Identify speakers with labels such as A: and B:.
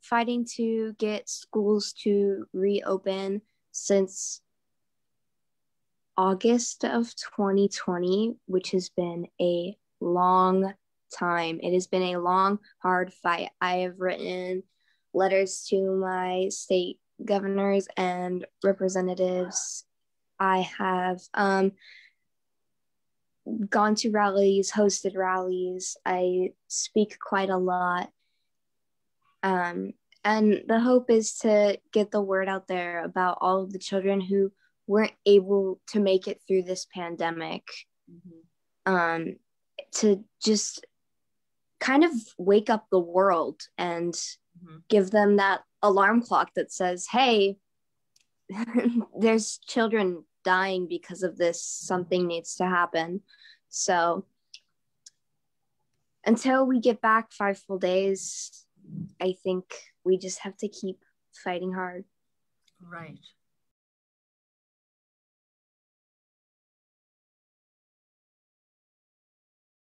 A: fighting to get schools to reopen since August of 2020, which has been a long time. It has been a long, hard fight. I have written letters to my state governors and representatives. I have um, gone to rallies, hosted rallies. I speak quite a lot. Um, and the hope is to get the word out there about all of the children who weren't able to make it through this pandemic. Mm-hmm. Um, to just kind of wake up the world and mm-hmm. give them that alarm clock that says, hey, there's children dying because of this. Something needs to happen. So until we get back five full days, I think we just have to keep fighting hard.
B: Right.